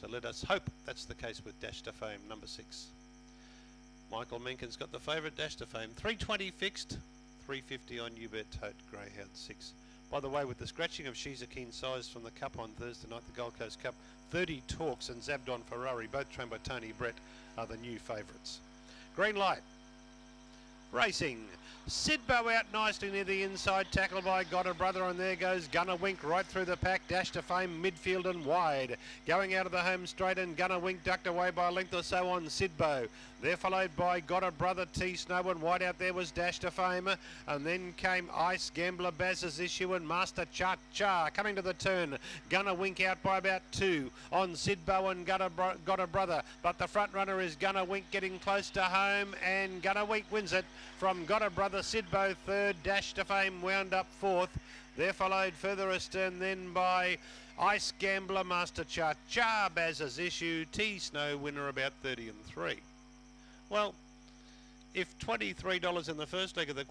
So let us hope that's the case with Dash to Fame, number six. Michael Menken's got the favourite Dash to Fame. 320 fixed, 350 on Ubet Tote Greyhound 6. By the way, with the scratching of She's a Keen Size from the Cup on Thursday night, the Gold Coast Cup, 30 Talks and Zabdon Ferrari, both trained by Tony Brett, are the new favourites. Green light. Racing. Sidbo out nicely near the inside, tackled by Got a Brother, and there goes Gunner Wink right through the pack, dash to fame, midfield and wide. Going out of the home straight, and Gunner Wink ducked away by a length or so on Sidbo. They're followed by Got a Brother, T Snow, and wide out there was Dash to Fame. And then came Ice Gambler, Baz's Issue, and Master Cha Cha coming to the turn. Gunner Wink out by about two on Sidbo and Gunner Bro- Got a Brother. But the front runner is Gunner Wink getting close to home, and Gunner Wink wins it from Got a Brother, Sidbo third, Dash to Fame wound up fourth. They're followed further astern then by Ice Gambler, Master Cha Cha, Baz's Issue, T Snow winner about 30 and 3. Well, if $23 in the first leg of the